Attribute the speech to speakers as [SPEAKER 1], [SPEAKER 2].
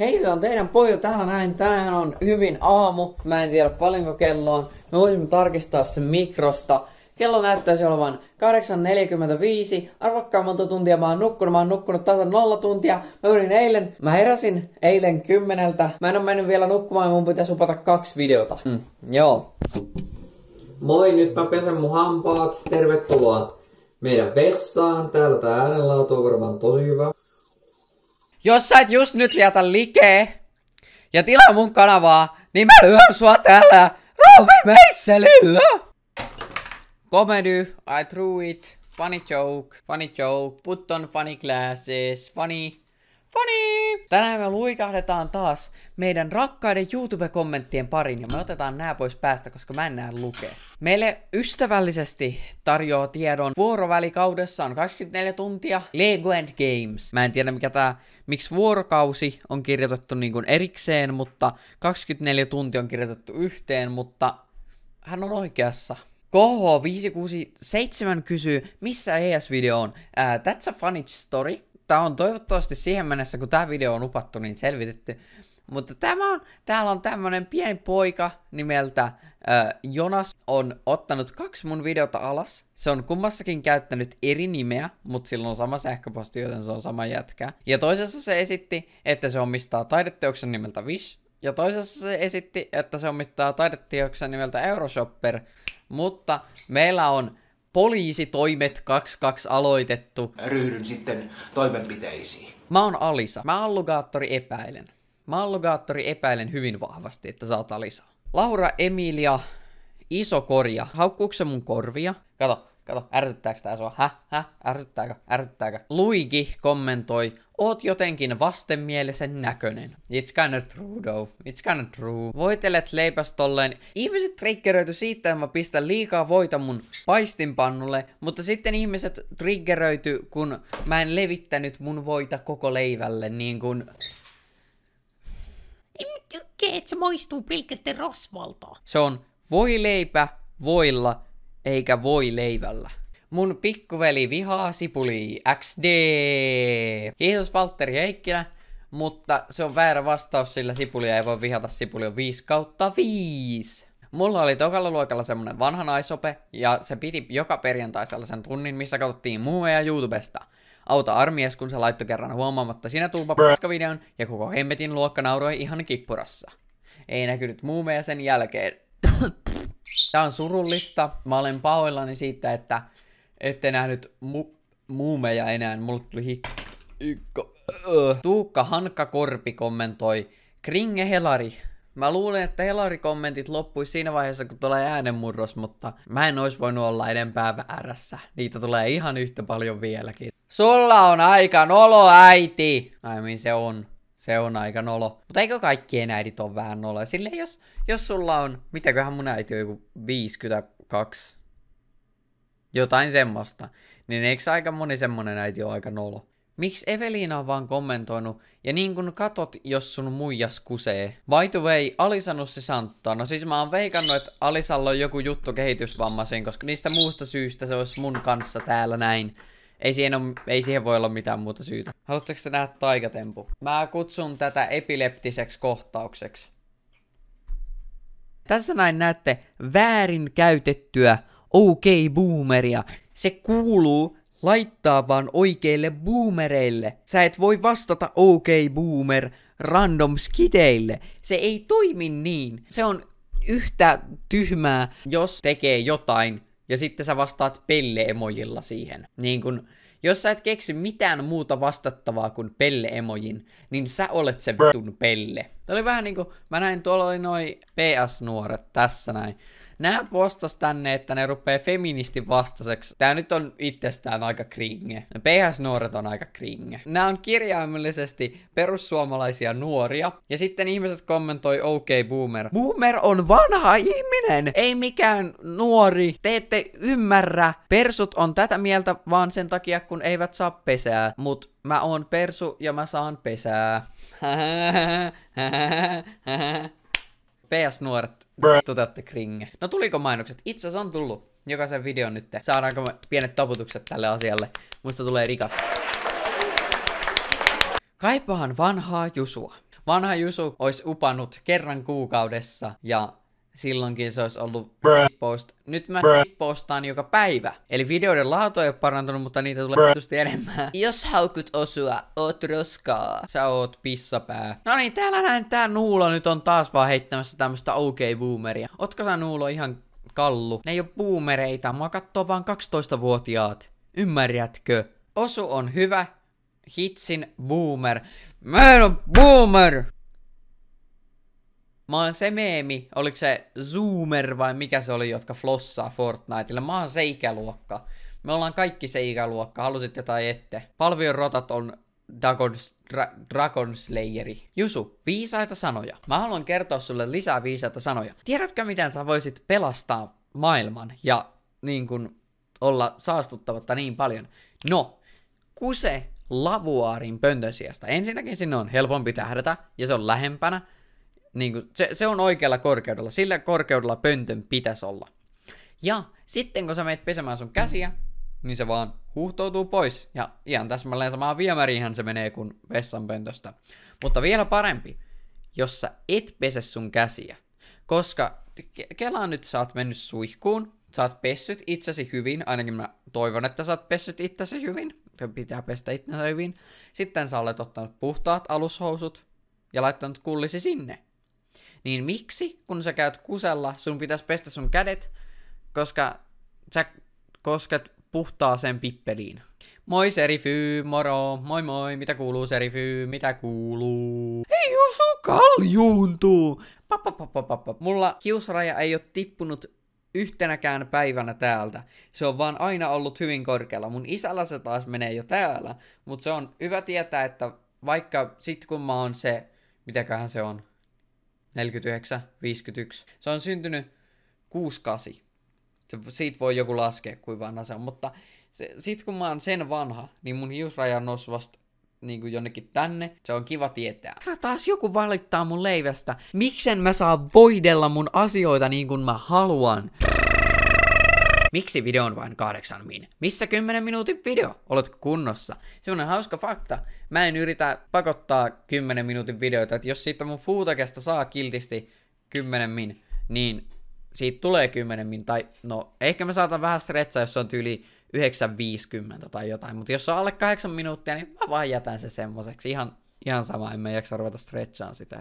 [SPEAKER 1] Hei, se on teidän pojo täällä näin. Tänään on hyvin aamu. Mä en tiedä paljonko kello on. Me voisimme tarkistaa sen mikrosta. Kello näyttäisi olevan 8.45. Arvokkaan monta tuntia mä oon nukkunut. Mä oon nukkunut tasan nolla tuntia. Mä yritin eilen, mä heräsin eilen kymmeneltä. Mä en oo mennyt vielä nukkumaan ja mun pitäisi upata kaksi videota. Mm, joo. Moi, nyt mä pesen mun hampaat. Tervetuloa meidän vessaan. Täällä tää äänenlaatu on varmaan tosi hyvä. Jos sä et just nyt liata likee ja tilaa mun kanavaa, niin mä lyön sua täällä rovimeisselyllä! Comedy, I threw it, funny joke, funny joke, put on funny glasses, funny, funny! Tänään me luikahdetaan taas meidän rakkaiden YouTube-kommenttien parin ja me otetaan nää pois päästä, koska mä en näe lukea. Meille ystävällisesti tarjoaa tiedon vuorovälikaudessa on 24 tuntia Lego and Games. Mä en tiedä mikä tää, miksi vuorokausi on kirjoitettu niin kuin erikseen, mutta 24 tuntia on kirjoitettu yhteen, mutta hän on oikeassa. KH567 kysyy, missä ES-video on? Uh, that's a funny story. Tää on toivottavasti siihen mennessä, kun tää video on upattu, niin selvitetty. Mutta tämä on, täällä on tämmönen pieni poika nimeltä äh, Jonas on ottanut kaksi mun videota alas. Se on kummassakin käyttänyt eri nimeä, mutta sillä on sama sähköposti, joten se on sama jätkä. Ja toisessa se esitti, että se omistaa taideteoksen nimeltä Wish. Ja toisessa se esitti, että se omistaa taideteoksen nimeltä Euroshopper. Mutta meillä on poliisitoimet 22 aloitettu.
[SPEAKER 2] ryhdyn sitten toimenpiteisiin.
[SPEAKER 1] Mä oon Alisa. Mä allugaattori epäilen. Mä allugaattori epäilen hyvin vahvasti, että sä oot Alisa. Laura Emilia, iso korja. Haukkuuko se mun korvia? Kato, kato, ärsyttääkö tää sua? Häh? Häh? Ärsyttääkö? Ärsyttääkö? Luigi kommentoi, oot jotenkin vastenmielisen näköinen. It's kinda true though. It's kinda true. Voitelet leipäs tolleen. Ihmiset triggeröity siitä, että mä pistän liikaa voita mun paistinpannulle, mutta sitten ihmiset triggeröity, kun mä en levittänyt mun voita koko leivälle, niin kun
[SPEAKER 3] En tykkää, että se maistuu pelkästään rosvalta.
[SPEAKER 1] Se on voileipä voilla, eikä voi leivällä. Mun pikkuveli vihaa sipuli XD. Kiitos Valtteri Heikkilä, mutta se on väärä vastaus, sillä sipulia ei voi vihata. Sipuli on 5 kautta 5. Mulla oli tokalla luokalla semmonen vanha naisope, ja se piti joka perjantai sellaisen tunnin, missä katsottiin muumeja YouTubesta. Auta armies, kun se laittoi kerran huomaamatta sinä tulpa videon ja koko hemmetin luokka nauroi ihan kippurassa. Ei näkynyt muumeja sen jälkeen. Tää on surullista. Mä olen pahoillani siitä, että ette nähnyt mu- muumeja enää. Mulle tuli hik... Ykko. Öö. Tuukka Hankka Korpi kommentoi. Kringe Helari. Mä luulen, että Helari-kommentit loppuisi siinä vaiheessa, kun tulee äänenmurros, mutta mä en ois voinut olla enempää väärässä. Niitä tulee ihan yhtä paljon vieläkin. Sulla on aika nolo, äiti! Ai se on. Se on aika nolo. Mutta eikö kaikkien äidit on vähän nolo? Silleen jos, jos sulla on, mitäköhän mun äiti on joku 52, jotain semmoista, niin eikö aika moni semmonen äiti ole aika nolo? Miksi Eveliina on vaan kommentoinut, ja niin kun katot, jos sun muijas kusee. By the way, Alisa Nussi Santta. No siis mä oon veikannut, että Alisalla on joku juttu kehitysvammaisiin, koska niistä muusta syystä se olisi mun kanssa täällä näin. Ei siihen, ole, ei siihen voi olla mitään muuta syytä. Haluatteko te nähdä taikatempu? Mä kutsun tätä epileptiseksi kohtaukseksi. Tässä näin näette väärin käytettyä OK-boomeria. Se kuuluu laittaa vaan oikeille boomereille. Sä et voi vastata OK-boomer random skideille. Se ei toimi niin. Se on yhtä tyhmää, jos tekee jotain ja sitten sä vastaat pelle-emojilla siihen. Niin kun, jos sä et keksi mitään muuta vastattavaa kuin pelle-emojin, niin sä olet se vitun pelle. Tämä oli vähän niinku, mä näin tuolla oli noi PS-nuoret tässä näin. Nää postas tänne, että ne rupee feministin vastaiseksi. Tää nyt on itsestään aika kringe. PS-nuoret on aika kringe. Nää on kirjaimellisesti perussuomalaisia nuoria. Ja sitten ihmiset kommentoi OK boomer. Boomer on vanha ihminen! Ei mikään nuori. Te ette ymmärrä. Persut on tätä mieltä vaan sen takia, kun eivät saa pesää. Mut mä oon persu ja mä saan pesää. PS-nuoret toteutte kringe. No tuliko mainokset? Itse asiassa on tullut jokaisen videon nyt. Saadaanko me pienet taputukset tälle asialle? Muista tulee rikas. Kaipaan vanhaa Jusua. Vanha Jusu olisi upannut kerran kuukaudessa ja silloinkin se olisi ollut post. Nyt mä postaan joka päivä. Eli videoiden laatu ei ole parantunut, mutta niitä tulee tietysti enemmän. Jos haukut osua, oot roskaa. Sä oot pissapää. No niin, täällä näin tää Nuulo nyt on taas vaan heittämässä tämmöstä OK-boomeria. Ootko sä Nuulo ihan kallu? Ne ei oo boomereita, mua kattoo vaan 12-vuotiaat. Ymmärrätkö? Osu on hyvä. Hitsin boomer. Mä en oo boomer! Mä oon se meemi, oliko se Zoomer vai mikä se oli, jotka flossaa Fortniteille. Mä oon se ikäluokka. Me ollaan kaikki se ikäluokka, halusitte tai ette. Palvion rotat on Dragon, Dra- Dragon Slayeri. Jusu, viisaita sanoja. Mä haluan kertoa sulle lisää viisaita sanoja. Tiedätkö, miten sä voisit pelastaa maailman ja niin kun olla saastuttamatta niin paljon? No, kuse lavuaarin pöntösiästä. Ensinnäkin sinne on helpompi tähdätä ja se on lähempänä niin kuin, se, se on oikealla korkeudella. Sillä korkeudella pöntön pitäisi olla. Ja sitten kun sä meet pesemään sun käsiä, niin se vaan huuhtoutuu pois. Ja ihan täsmälleen samaan viemäriinhän se menee kuin vessanpöntöstä. Mutta vielä parempi, jos sä et pese sun käsiä. Koska ke- kelaa nyt sä oot mennyt suihkuun, sä oot pessyt itsesi hyvin, ainakin mä toivon, että sä oot pessyt itsesi hyvin, pitää pestä itsensä hyvin. Sitten sä olet ottanut puhtaat alushousut ja laittanut kullisi sinne niin miksi, kun sä käyt kusella, sun pitäisi pestä sun kädet, koska sä kosket puhtaaseen pippeliin. Moi Serify, moro, moi moi, mitä kuuluu Serify, mitä kuuluu? Ei Jusu kaljuuntuu! Papapapapapa. Mulla kiusraja ei ole tippunut yhtenäkään päivänä täältä. Se on vaan aina ollut hyvin korkealla. Mun isällä se taas menee jo täällä, mutta se on hyvä tietää, että vaikka sit kun mä oon se, mitäköhän se on, 49, 51. Se on syntynyt 68. Se, siitä voi joku laskea, kuin vanha se on, mutta se, sit kun mä oon sen vanha, niin mun hiusraja on noussut vasta niin kuin jonnekin tänne. Se on kiva tietää. Kyllä taas joku valittaa mun leivästä. Miksen mä saa voidella mun asioita niin kuin mä haluan? Miksi video on vain kahdeksan min? Missä 10 minuutin video? Oletko kunnossa? Se on hauska fakta. Mä en yritä pakottaa 10 minuutin videoita, että jos siitä mun fuutakesta saa kiltisti 10 min, niin siitä tulee 10 min, tai no ehkä mä saatan vähän stretsaa, jos se on tyyli 9.50 tai jotain, mutta jos se on alle 8 minuuttia, niin mä vaan jätän se semmoiseksi. Ihan, ihan sama, en mä jaksa ruveta stretchaan sitä.